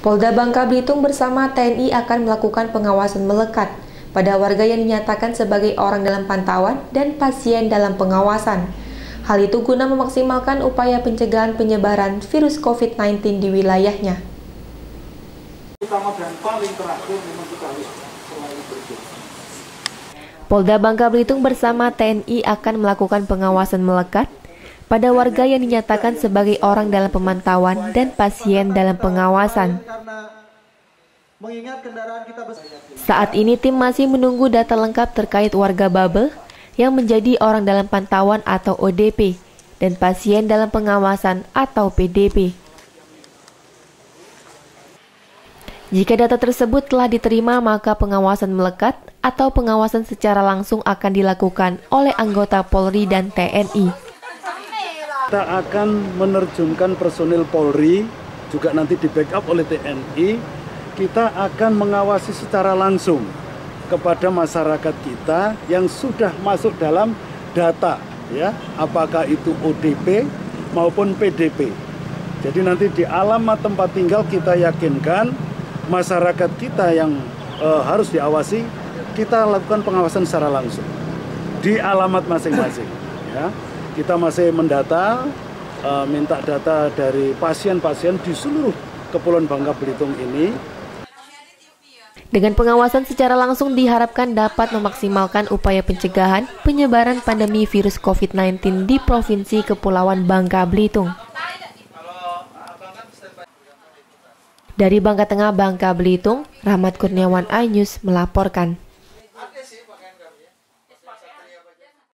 Polda Bangka Belitung bersama TNI akan melakukan pengawasan melekat pada warga yang dinyatakan sebagai orang dalam pantauan dan pasien dalam pengawasan. Hal itu guna memaksimalkan upaya pencegahan penyebaran virus COVID-19 di wilayahnya. Polda Bangka Belitung bersama TNI akan melakukan pengawasan melekat pada warga yang dinyatakan sebagai orang dalam pemantauan dan pasien dalam pengawasan. Saat ini tim masih menunggu data lengkap terkait warga bubble yang menjadi orang dalam pantauan atau ODP dan pasien dalam pengawasan atau PDP. Jika data tersebut telah diterima, maka pengawasan melekat atau pengawasan secara langsung akan dilakukan oleh anggota Polri dan TNI. Kita akan menerjunkan personil Polri, juga nanti di backup oleh TNI. Kita akan mengawasi secara langsung kepada masyarakat kita yang sudah masuk dalam data, ya, apakah itu ODP maupun PDP. Jadi nanti di alamat tempat tinggal kita yakinkan masyarakat kita yang e, harus diawasi, kita lakukan pengawasan secara langsung di alamat masing-masing, ya kita masih mendata, uh, minta data dari pasien-pasien di seluruh Kepulauan Bangka Belitung ini. Dengan pengawasan secara langsung diharapkan dapat memaksimalkan upaya pencegahan penyebaran pandemi virus COVID-19 di Provinsi Kepulauan Bangka Belitung. Dari Bangka Tengah, Bangka Belitung, Rahmat Kurniawan Ainus melaporkan.